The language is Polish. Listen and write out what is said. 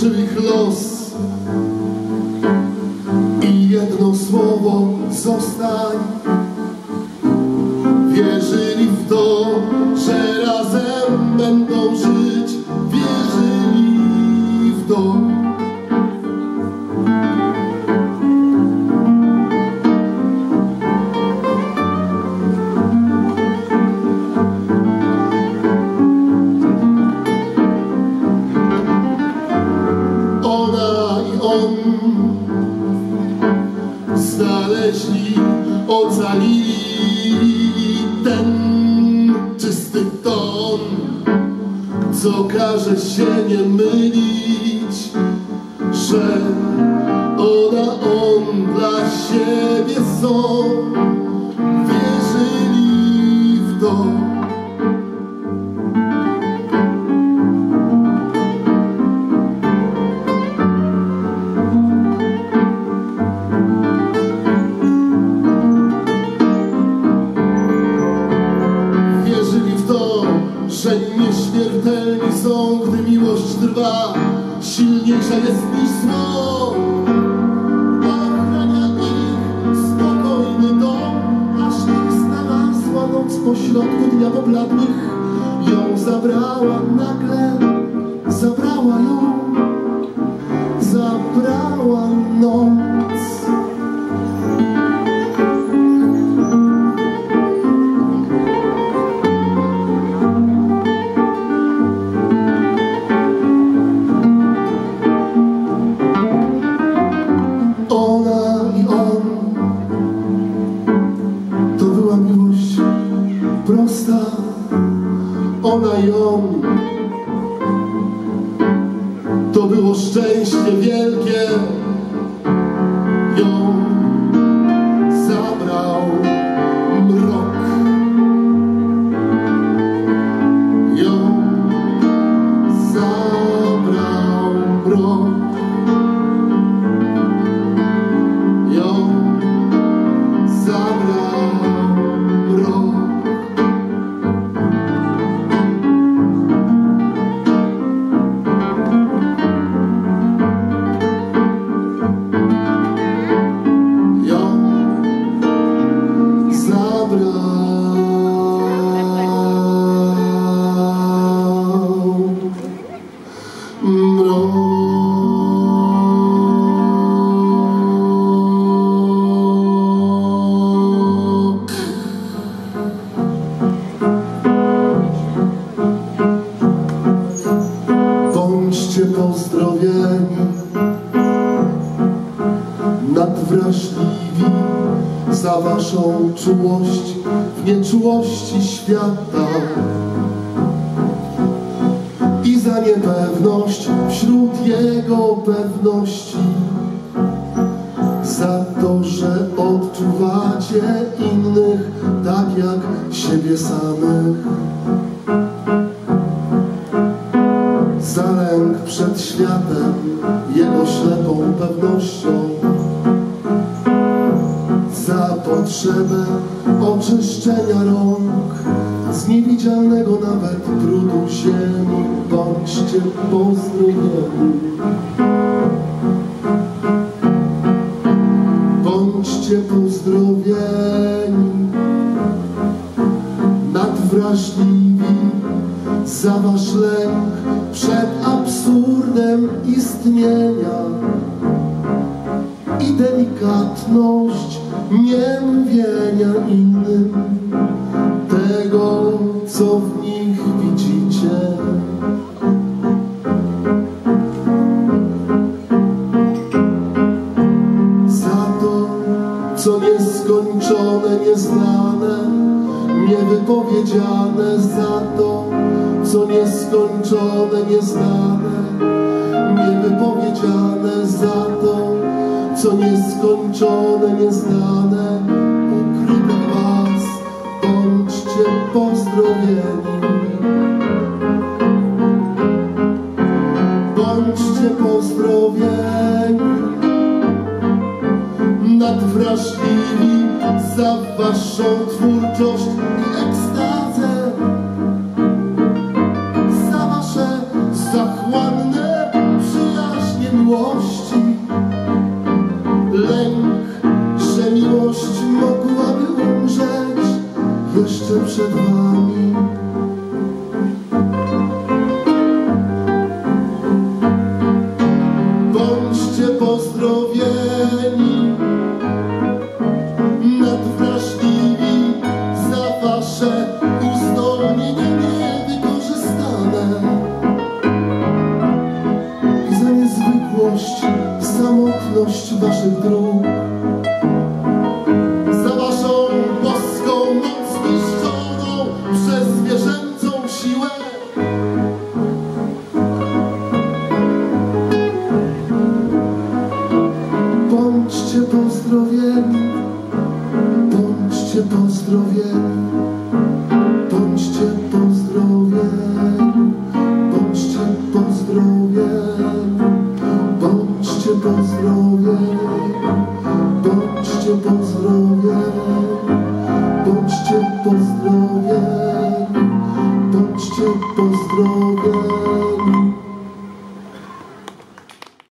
złączył ich los. I jedno słowo zostań. Ocalili ten czysty ton, co każe się nie mylić, że ona, on dla siebie są, wierzyli w to. Że nieśmiertelni są, gdy miłość trwa. Silniejsza jest niż zło. Ochrania ich spokojny dom, aż ich znalazła noc pośrodku dnia pobladłych. Ona on. To było szczęście wielkie. Ją Bądźcie pozdrowieni, nadwrażliwi za waszą czułość w nieczułości świata niepewność wśród jego pewności. Za to, że odczuwacie innych tak jak siebie samych. Za lęk przed światem, jego ślepą pewnością. Za potrzebę oczyszczenia rąk z niewidzialnego nawet brudu ziemi. Bądźcie pozdrowieni. Bądźcie pozdrowieni, nadwrażliwi za wasz lęk przed absurdem istnienia i delikatność niemówienia innym tego, co w nich widzicie. Za to, co nieskończone, nieznane, niewypowiedziane, za to, co nieskończone, nieznane, niewypowiedziane, za to, co nieskończone, nieznane, pozdrowieni. Bądźcie pozdrowieni, nadwrażliwi za waszą twórczość i ekstazę, za wasze zachłanne przyjaźnie miłości. Lęk, że miłość mogłaby umrzeć jeszcze przed wami. Samotność waszych dróg, za waszą boską moc niszczoną przez zwierzęcą siłę. Bądźcie pozdrowieni, bądźcie pozdrowieni.